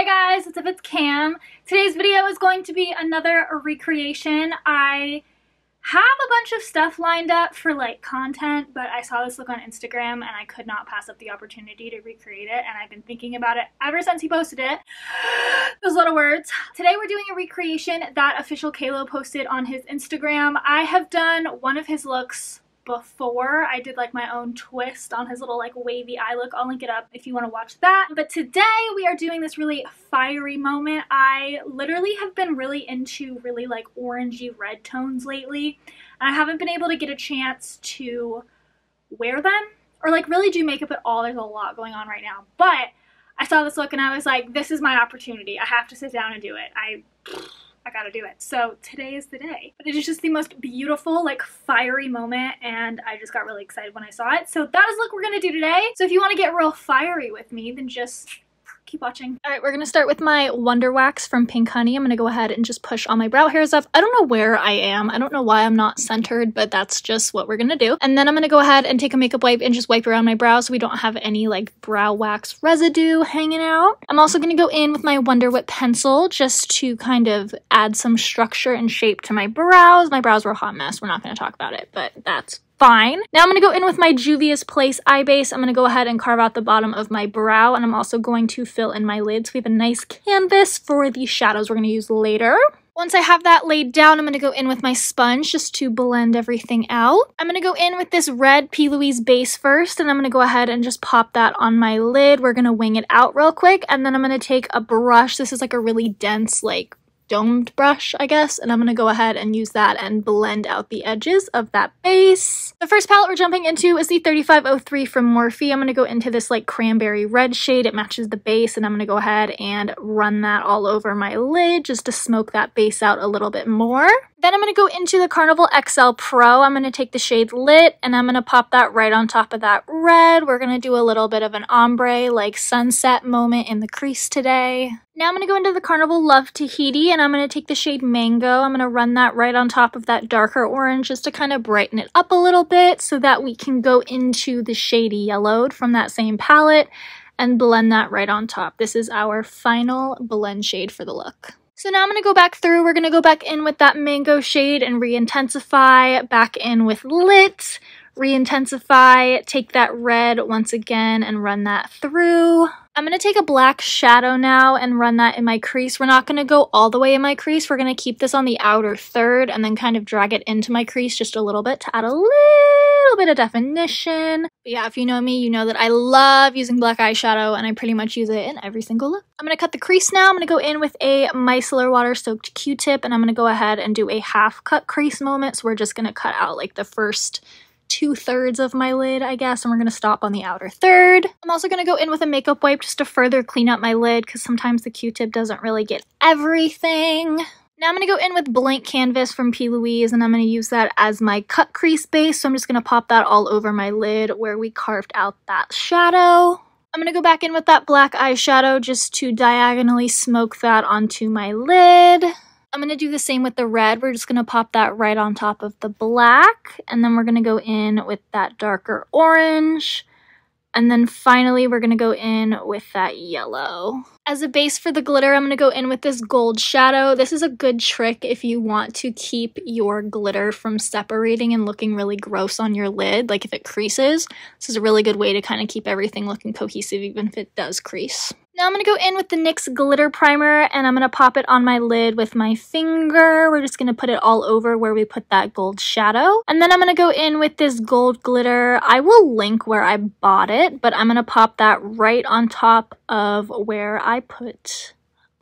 Hey guys, what's up? It's Cam. Today's video is going to be another recreation. I have a bunch of stuff lined up for like content, but I saw this look on Instagram and I could not pass up the opportunity to recreate it and I've been thinking about it ever since he posted it. Those little words. Today we're doing a recreation that official Kalo posted on his Instagram. I have done one of his looks before. I did like my own twist on his little like wavy eye look. I'll link it up if you want to watch that. But today we are doing this really fiery moment. I literally have been really into really like orangey red tones lately. And I haven't been able to get a chance to wear them or like really do makeup at all. There's a lot going on right now. But I saw this look and I was like, this is my opportunity. I have to sit down and do it. I I gotta do it. So today is the day. But it is just the most beautiful, like fiery moment and I just got really excited when I saw it. So that is look we're gonna do today. So if you wanna get real fiery with me, then just keep watching. All right, we're gonna start with my Wonder Wax from Pink Honey. I'm gonna go ahead and just push all my brow hairs up. I don't know where I am. I don't know why I'm not centered, but that's just what we're gonna do. And then I'm gonna go ahead and take a makeup wipe and just wipe around my brows so we don't have any like brow wax residue hanging out. I'm also gonna go in with my Wonder Whip pencil just to kind of add some structure and shape to my brows. My brows were a hot mess. We're not gonna talk about it, but that's fine. Now I'm going to go in with my Juvia's Place eye base. I'm going to go ahead and carve out the bottom of my brow and I'm also going to fill in my lids. We have a nice canvas for the shadows we're going to use later. Once I have that laid down, I'm going to go in with my sponge just to blend everything out. I'm going to go in with this red P. Louise base first, and I'm going to go ahead and just pop that on my lid. We're going to wing it out real quick, and then I'm going to take a brush. This is like a really dense, like domed brush, I guess, and I'm to go ahead and use that and blend out the edges of that base. The first palette we're jumping into is the 3503 from Morphe. I'm to go into this like cranberry red shade. It matches the base, and I'm to go ahead and run that all over my lid just to smoke that base out a little bit more. Then I'm going to go into the Carnival XL Pro. I'm going to take the shade Lit and I'm going to pop that right on top of that red. We're going to do a little bit of an ombre like sunset moment in the crease today. Now I'm going to go into the Carnival Love Tahiti and I'm going to take the shade Mango. I'm going to run that right on top of that darker orange just to kind of brighten it up a little bit so that we can go into the shade Yellowed from that same palette and blend that right on top. This is our final blend shade for the look. So now I'm going to go back through. We're going to go back in with that mango shade and re-intensify, back in with lit, re-intensify, take that red once again and run that through. I'm going to take a black shadow now and run that in my crease. We're not going to go all the way in my crease. We're going to keep this on the outer third and then kind of drag it into my crease just a little bit to add a little bit of definition. But yeah, if you know me, you know that I love using black eyeshadow and I pretty much use it in every single look. I'm going to cut the crease now. I'm going to go in with a micellar water soaked q-tip and I'm going to go ahead and do a half cut crease moment. So we're just going to cut out like the first two thirds of my lid, I guess, and we're gonna stop on the outer third. I'm also gonna go in with a makeup wipe just to further clean up my lid because sometimes the q-tip doesn't really get everything. Now I'm going to go in with Blank Canvas from P. Louise and I'm going to use that as my cut crease base. So I'm just going to pop that all over my lid where we carved out that shadow. I'm going to go back in with that black eyeshadow just to diagonally smoke that onto my lid. I'm going to do the same with the red. We're just going to pop that right on top of the black. And then we're going to go in with that darker orange. And then finally, we're going to go in with that yellow. As a base for the glitter, I'm going to go in with this gold shadow. This is a good trick if you want to keep your glitter from separating and looking really gross on your lid, like if it creases. This is a really good way to kind of keep everything looking cohesive even if it does crease. Now I'm going to go in with the NYX Glitter Primer and I'm going to pop it on my lid with my finger. We're just going to put it all over where we put that gold shadow. And then I'm going to go in with this gold glitter. I will link where I bought it, but I'm going to pop that right on top of where I put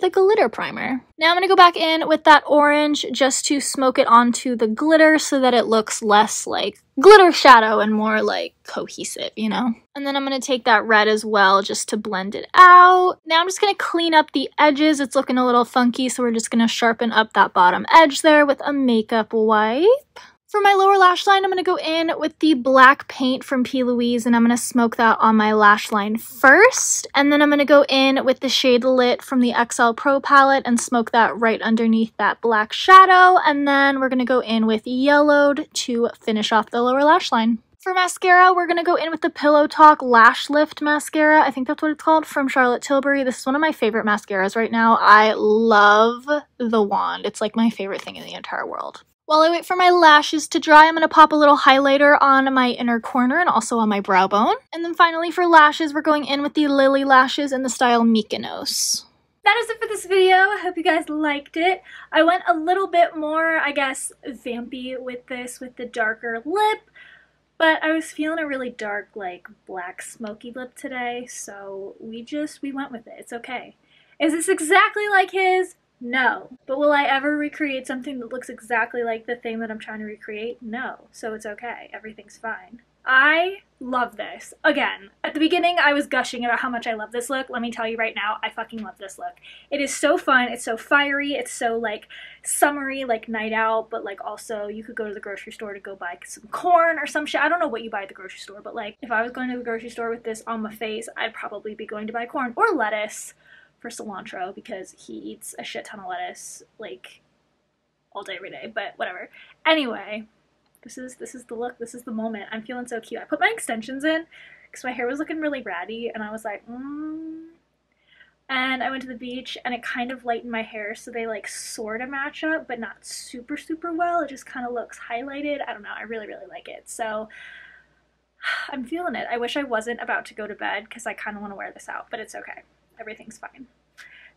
the glitter primer. Now I'm going to go back in with that orange just to smoke it onto the glitter so that it looks less like glitter shadow and more like cohesive, you know? And then I'm going to take that red as well just to blend it out. Now I'm just going to clean up the edges. It's looking a little funky, so we're just going to sharpen up that bottom edge there with a makeup wipe. For my lower lash line, I'm going to go in with the black paint from P. Louise and I'm going to smoke that on my lash line first. And then I'm going to go in with the shade Lit from the XL Pro palette and smoke that right underneath that black shadow. And then we're going to go in with Yellowed to finish off the lower lash line. For mascara, we're going to go in with the Pillow Talk Lash Lift Mascara. I think that's what it's called from Charlotte Tilbury. This is one of my favorite mascaras right now. I love the wand. It's like my favorite thing in the entire world. While I wait for my lashes to dry, I'm going to pop a little highlighter on my inner corner and also on my brow bone. And then finally for lashes, we're going in with the Lilly Lashes in the style Mykonos. That is it for this video. I hope you guys liked it. I went a little bit more, I guess, vampy with this, with the darker lip. But I was feeling a really dark, like, black smoky lip today, so we just, we went with it. It's okay. Is this exactly like his? No. But will I ever recreate something that looks exactly like the thing that I'm trying to recreate? No. So it's okay. Everything's fine. I love this. Again, at the beginning I was gushing about how much I love this look. Let me tell you right now, I fucking love this look. It is so fun, it's so fiery, it's so like summery, like night out, but like also you could go to the grocery store to go buy some corn or some shit. I don't know what you buy at the grocery store, but like if I was going to the grocery store with this on my face, I'd probably be going to buy corn or lettuce for cilantro because he eats a shit ton of lettuce like all day every day but whatever. Anyway this is this is the look this is the moment. I'm feeling so cute. I put my extensions in because my hair was looking really ratty and i was like mm. and i went to the beach and it kind of lightened my hair so they like sort of match up but not super super well. It just kind of looks highlighted. I don't know. I really really like it. So i'm feeling it. I wish i wasn't about to go to bed because i kind of want to wear this out but it's okay everything's fine.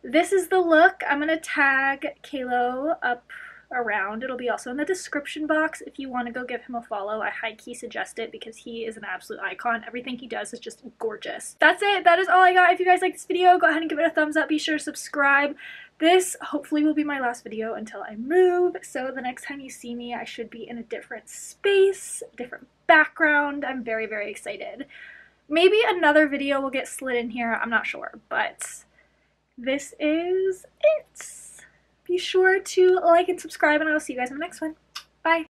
This is the look. I'm going to tag Kalo up around. It'll be also in the description box if you want to go give him a follow. I high key suggest it because he is an absolute icon. Everything he does is just gorgeous. That's it. That is all I got. If you guys like this video, go ahead and give it a thumbs up. Be sure to subscribe. This hopefully will be my last video until I move. So the next time you see me, I should be in a different space, different background. I'm very, very excited. Maybe another video will get slid in here, I'm not sure, but this is it. Be sure to like and subscribe, and I will see you guys in the next one. Bye!